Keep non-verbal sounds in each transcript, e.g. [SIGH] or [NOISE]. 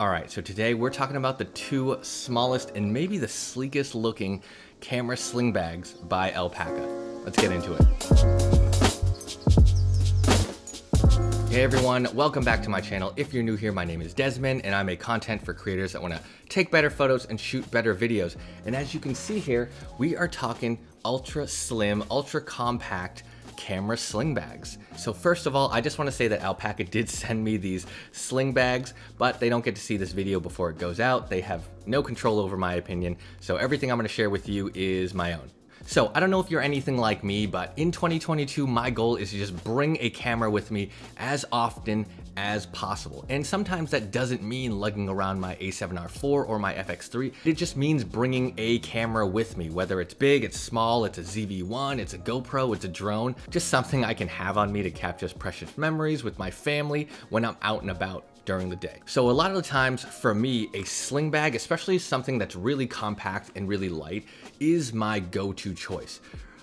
All right, so today we're talking about the two smallest and maybe the sleekest looking camera sling bags by Alpaka. Let's get into it. Hey everyone, welcome back to my channel. If you're new here, my name is Desmond and I make content for creators that wanna take better photos and shoot better videos. And as you can see here, we are talking ultra slim, ultra compact camera sling bags. So first of all, I just wanna say that Alpaka [LAUGHS] did send me these sling bags, but they don't get to see this video before it goes out. They have no control over my opinion. So everything I'm gonna share with you is my own. So I don't know if you're anything like me, but in 2022, my goal is to just bring a camera with me as often as possible. And sometimes that doesn't mean lugging around my a7R4 or my FX3. It just means bringing a camera with me, whether it's big, it's small, it's a ZV-1, it's a GoPro, it's a drone, just something I can have on me to capture precious memories with my family when I'm out and about during the day. So a lot of the times for me, a sling bag, especially something that's really compact and really light, is my go-to choice.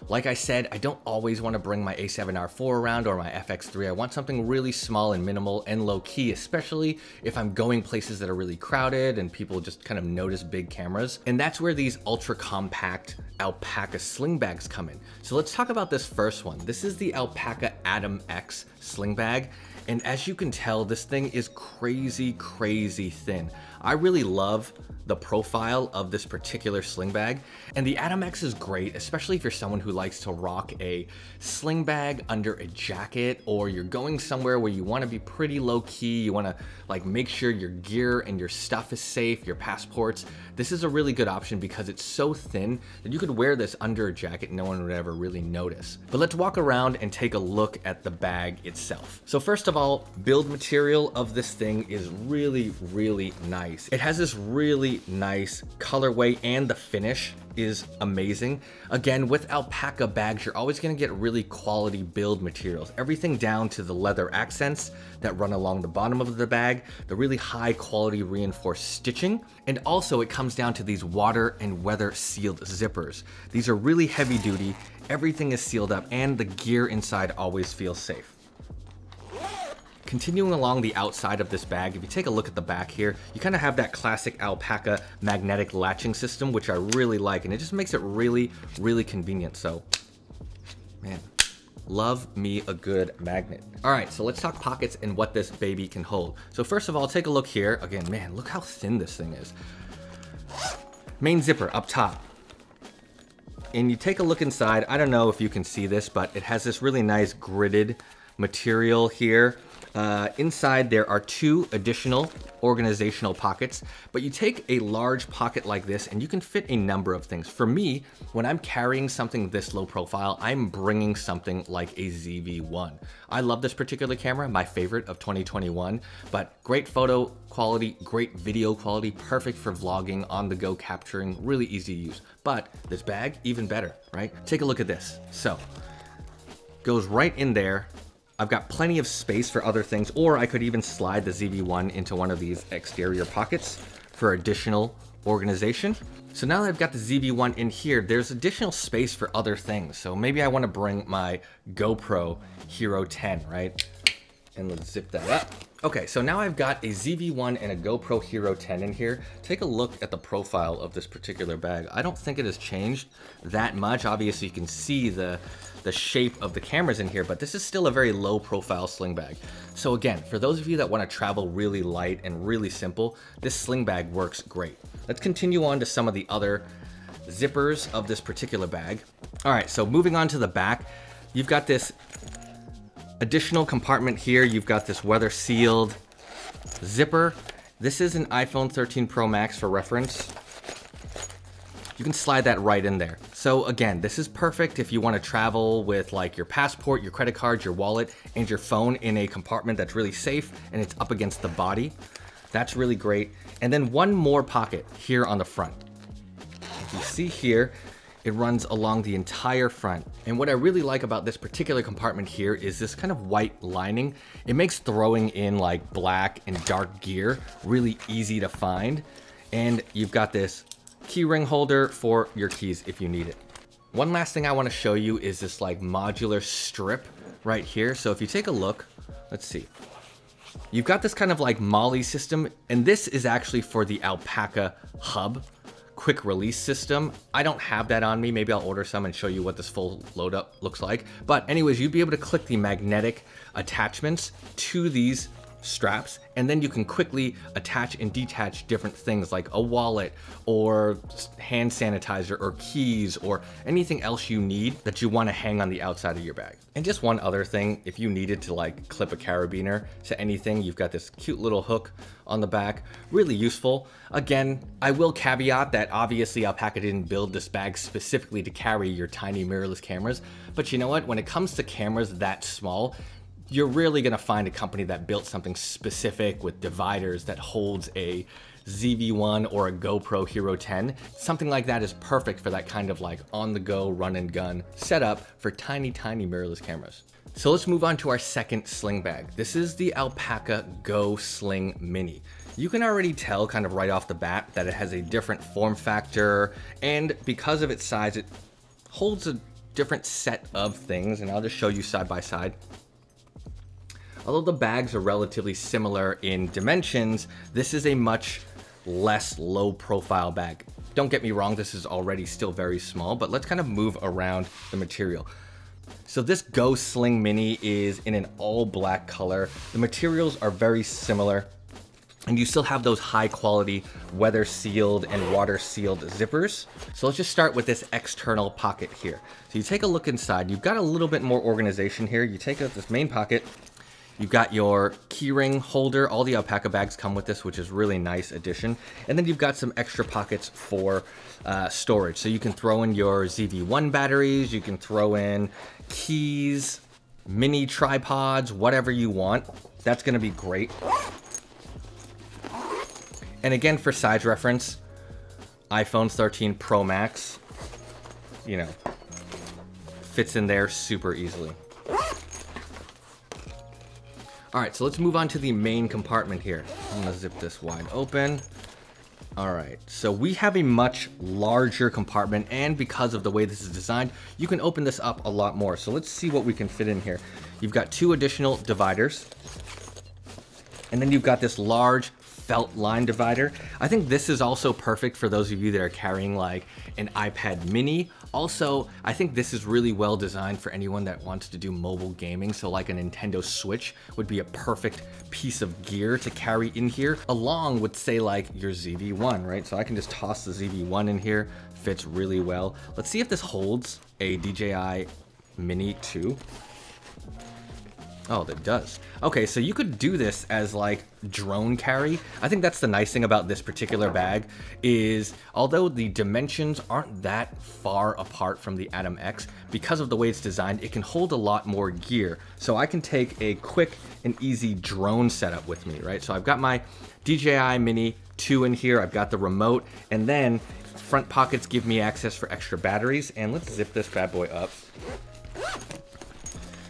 Like I said, I don't always want to bring my A7R4 around or my FX3. I want something really small and minimal and low key, especially if I'm going places that are really crowded and people just kind of notice big cameras. And that's where these ultra compact Alpaka sling bags come in. So let's talk about this first one. This is the Alpaka Atom X sling bag. And as you can tell, this thing is crazy, crazy thin. I really love the profile of this particular sling bag. And the Atom X is great, especially if you're someone who likes to rock a sling bag under a jacket or you're going somewhere where you wanna be pretty low key, you wanna like make sure your gear and your stuff is safe, your passports. This is a really good option because it's so thin that you could wear this under a jacket, and no one would ever really notice. But let's walk around and take a look at the bag itself. So first of all, build material of this thing is really, really nice. It has this really nice colorway and the finish is amazing. Again, with Alpaka bags, you're always gonna get really quality build materials. Everything down to the leather accents that run along the bottom of the bag, the really high quality reinforced stitching, and also it comes down to these water and weather sealed zippers. These are really heavy duty, everything is sealed up, and the gear inside always feels safe. Continuing along the outside of this bag, if you take a look at the back here, you kind of have that classic Alpaka magnetic latching system, which I really like, and it just makes it really, really convenient. So, man, love me a good magnet. All right, so let's talk pockets and what this baby can hold. So first of all, take a look here. Again, man, look how thin this thing is. Main zipper up top. And you take a look inside, I don't know if you can see this, but it has this really nice gridded material here uh, inside there are two additional organizational pockets, but you take a large pocket like this and you can fit a number of things. For me, when I'm carrying something this low profile, I'm bringing something like a ZV-1. I love this particular camera, my favorite of 2021, but great photo quality, great video quality, perfect for vlogging, on the go capturing, really easy to use. But this bag, even better, right? Take a look at this. So, goes right in there, I've got plenty of space for other things, or I could even slide the ZV-1 into one of these exterior pockets for additional organization. So now that I've got the ZV-1 in here, there's additional space for other things. So maybe I wanna bring my GoPro Hero 10, right? And let's zip that up. Okay, so now I've got a ZV-1 and a GoPro Hero 10 in here. Take a look at the profile of this particular bag. I don't think it has changed that much. Obviously, you can see the the shape of the cameras in here, but this is still a very low profile sling bag. So again, for those of you that wanna travel really light and really simple, this sling bag works great. Let's continue on to some of the other zippers of this particular bag. All right, so moving on to the back, you've got this additional compartment here. You've got this weather sealed zipper. This is an iPhone 13 Pro Max for reference you can slide that right in there. So again, this is perfect if you wanna travel with like your passport, your credit card, your wallet, and your phone in a compartment that's really safe and it's up against the body. That's really great. And then one more pocket here on the front. You see here, it runs along the entire front. And what I really like about this particular compartment here is this kind of white lining. It makes throwing in like black and dark gear really easy to find. And you've got this key ring holder for your keys if you need it. One last thing I want to show you is this like modular strip right here. So if you take a look, let's see. You've got this kind of like MOLLE system, and this is actually for the Alpaka hub quick release system. I don't have that on me. Maybe I'll order some and show you what this full load up looks like. But anyways, you'd be able to click the magnetic attachments to these straps and then you can quickly attach and detach different things like a wallet or hand sanitizer or keys or anything else you need that you want to hang on the outside of your bag. And just one other thing, if you needed to like clip a carabiner to anything, you've got this cute little hook on the back, really useful. Again, I will caveat that obviously Alpaka didn't build this bag specifically to carry your tiny mirrorless cameras, but you know what, when it comes to cameras that small, you're really going to find a company that built something specific with dividers that holds a ZV-1 or a GoPro Hero 10. Something like that is perfect for that kind of like on-the-go run and gun setup for tiny, tiny mirrorless cameras. So let's move on to our second sling bag. This is the Alpaka Go Sling Mini. You can already tell kind of right off the bat that it has a different form factor and because of its size, it holds a different set of things and I'll just show you side by side. Although the bags are relatively similar in dimensions, this is a much less low profile bag. Don't get me wrong, this is already still very small, but let's kind of move around the material. So this Go Sling Mini is in an all black color. The materials are very similar and you still have those high quality weather sealed and water sealed zippers. So let's just start with this external pocket here. So you take a look inside, you've got a little bit more organization here. You take out this main pocket, You've got your keyring holder. All the Alpaka bags come with this, which is really nice addition. And then you've got some extra pockets for uh, storage. So you can throw in your ZV-1 batteries, you can throw in keys, mini tripods, whatever you want. That's gonna be great. And again, for size reference, iPhone 13 Pro Max, you know, fits in there super easily. All right, so let's move on to the main compartment here. I'm gonna zip this wide open. All right, so we have a much larger compartment and because of the way this is designed, you can open this up a lot more. So let's see what we can fit in here. You've got two additional dividers and then you've got this large felt line divider. I think this is also perfect for those of you that are carrying like an iPad mini. Also, I think this is really well designed for anyone that wants to do mobile gaming. So like a Nintendo Switch would be a perfect piece of gear to carry in here along with say like your ZV-1, right? So I can just toss the ZV-1 in here, fits really well. Let's see if this holds a DJI Mini 2. Oh, that does. Okay, so you could do this as like drone carry. I think that's the nice thing about this particular bag is although the dimensions aren't that far apart from the Atom X, because of the way it's designed, it can hold a lot more gear. So I can take a quick and easy drone setup with me, right? So I've got my DJI Mini 2 in here, I've got the remote, and then front pockets give me access for extra batteries. And let's zip this bad boy up.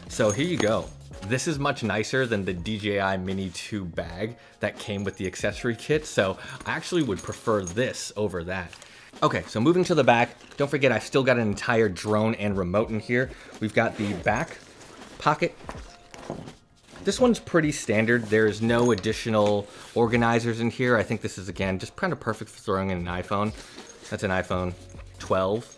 So here you go. This is much nicer than the DJI Mini 2 bag that came with the accessory kit, so I actually would prefer this over that. Okay, so moving to the back, don't forget I've still got an entire drone and remote in here. We've got the back pocket. This one's pretty standard. There's no additional organizers in here. I think this is, again, just kind of perfect for throwing in an iPhone. That's an iPhone 12.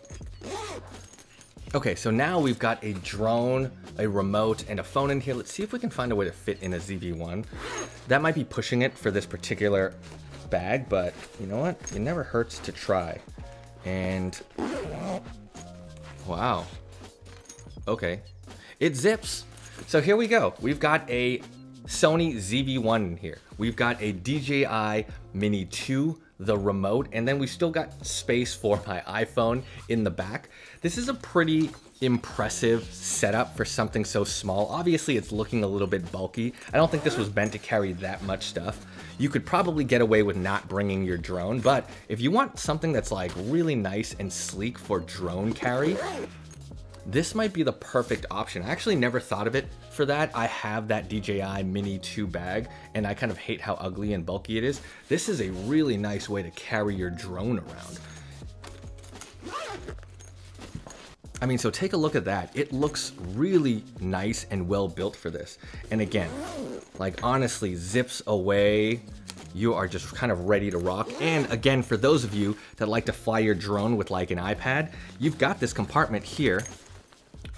Okay, so now we've got a drone, a remote, and a phone in here. Let's see if we can find a way to fit in a ZV-1. That might be pushing it for this particular bag, but you know what? It never hurts to try. And, wow. Okay, it zips. So here we go. We've got a Sony ZV-1 in here. We've got a DJI Mini 2 the remote, and then we still got space for [LAUGHS] my iPhone in the back. This is a pretty impressive setup for something so small. Obviously, it's looking a little bit bulky. I don't think this was meant to carry that much stuff. You could probably get away with not bringing your drone, but if you want something that's like really nice and sleek for drone carry, this might be the perfect option. I actually never thought of it for that. I have that DJI Mini 2 bag and I kind of hate how ugly and bulky it is. This is a really nice way to carry your drone around. I mean, so take a look at that. It looks really nice and well built for this. And again, like honestly, zips away. You are just kind of ready to rock. And again, for those of you that like to fly your drone with like an iPad, you've got this compartment here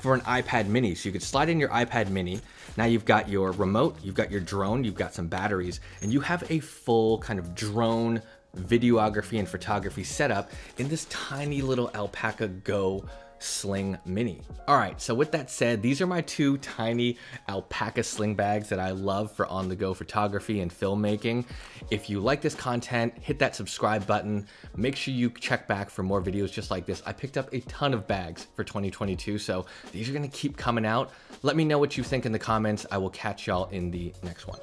for an iPad mini. So you could slide in your iPad mini. Now you've got your remote, you've got your drone, you've got some batteries, and you have a full kind of drone videography and photography setup in this tiny little Alpaka Go Sling Mini. All right, so with that said, these are my two tiny Alpaka sling bags that I love for on-the-go photography and filmmaking. If you like this content, hit that subscribe button. Make sure you check back for more videos just like this. I picked up a ton of bags for 2022, so these are gonna keep coming out. Let me know what you think in the comments. I will catch y'all in the next one.